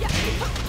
Yeah.